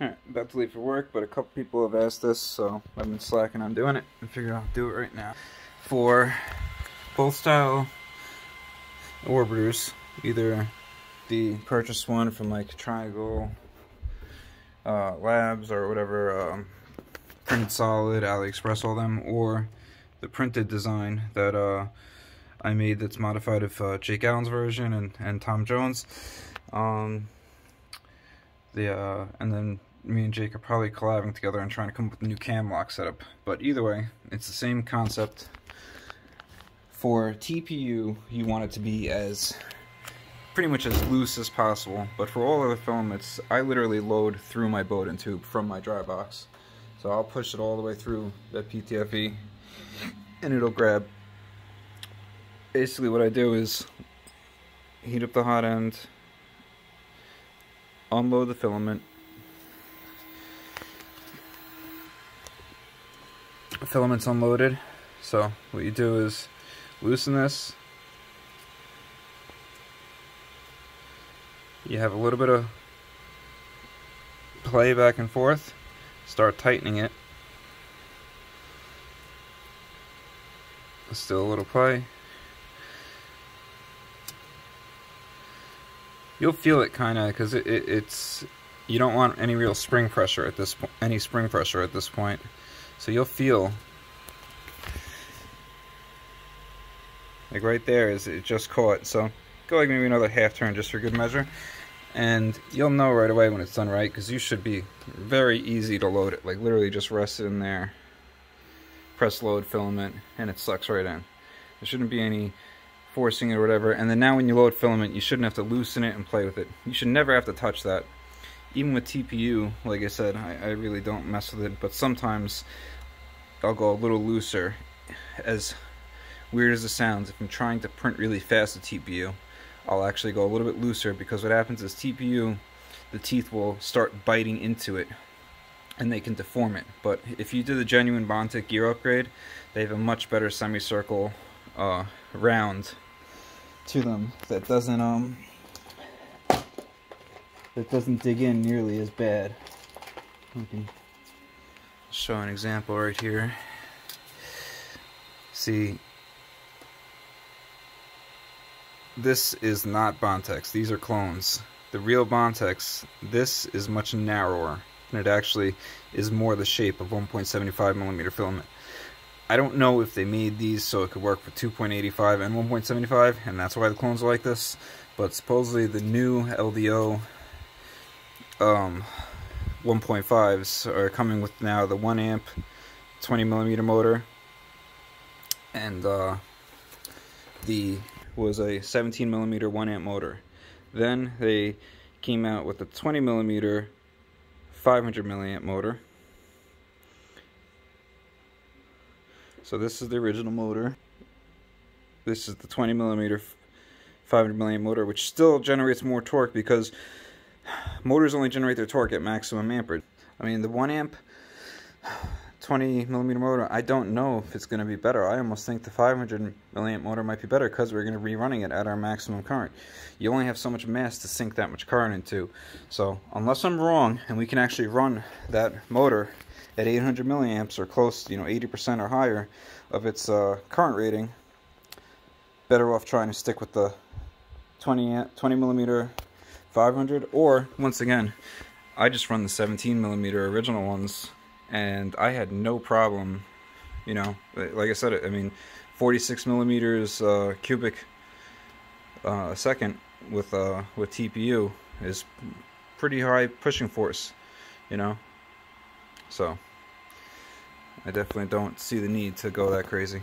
Alright, about to leave for work, but a couple people have asked this, so I've been slacking on doing it. I figured I'll do it right now. For both style orbiters, either the purchased one from like Triangle uh, Labs or whatever, um, printed solid, AliExpress, all them, or the printed design that uh, I made that's modified of uh, Jake Allen's version and, and Tom Jones. Um, the uh, and then me and Jake are probably collabing together and trying to come up with a new cam lock setup. But either way, it's the same concept. For TPU, you want it to be as pretty much as loose as possible. But for all other filaments, I literally load through my Bowden tube from my dry box. So I'll push it all the way through that PTFE and it'll grab. Basically what I do is heat up the hot end, unload the filament, filament's unloaded. So what you do is loosen this. You have a little bit of play back and forth. Start tightening it. Still a little play. You'll feel it kind of because it, it, it's you don't want any real spring pressure at this any spring pressure at this point. So you'll feel like right there is it just caught. So go like maybe another half turn just for good measure. And you'll know right away when it's done right because you should be very easy to load it. Like literally just rest it in there, press load filament, and it sucks right in. There shouldn't be any forcing or whatever. And then now when you load filament, you shouldn't have to loosen it and play with it. You should never have to touch that even with TPU, like I said, I, I, really don't mess with it, but sometimes I'll go a little looser. As weird as it sounds, if I'm trying to print really fast with TPU, I'll actually go a little bit looser because what happens is TPU, the teeth will start biting into it and they can deform it. But if you do the genuine Bondtech gear upgrade, they have a much better semicircle uh, round to them that doesn't um that doesn't dig in nearly as bad. I can show an example right here. See, this is not Bondtechs. These are clones. The real Bondtechs, this is much narrower, and it actually is more the shape of 1.75 millimeter filament. I don't know if they made these so it could work for 2.85 and 1.75, and that's why the clones are like this, but supposedly the new LDO um, 1.5s are coming with now the 1 amp 20 millimeter motor and uh, the was a 17 millimeter 1 amp motor. Then they came out with the 20 millimeter 500 milliamp motor. So this is the original motor. This is the 20 millimeter 500 milliamp motor which still generates more torque because motors only generate their torque at maximum amperage. I mean, the 1 amp 20 millimeter motor, I don't know if it's going to be better. I almost think the 500 milliamp motor might be better because we're going to be running it at our maximum current. You only have so much mass to sink that much current into. So, unless I'm wrong and we can actually run that motor at 800 milliamps or close, you know, 80% or higher of its uh, current rating, better off trying to stick with the 20, amp, 20 millimeter 500 or once again I just run the 17 millimeter original ones and I had no problem you know like I said I mean 46 millimeters uh, cubic uh, a second with uh, with TPU is pretty high pushing force you know? So I definitely don't see the need to go that crazy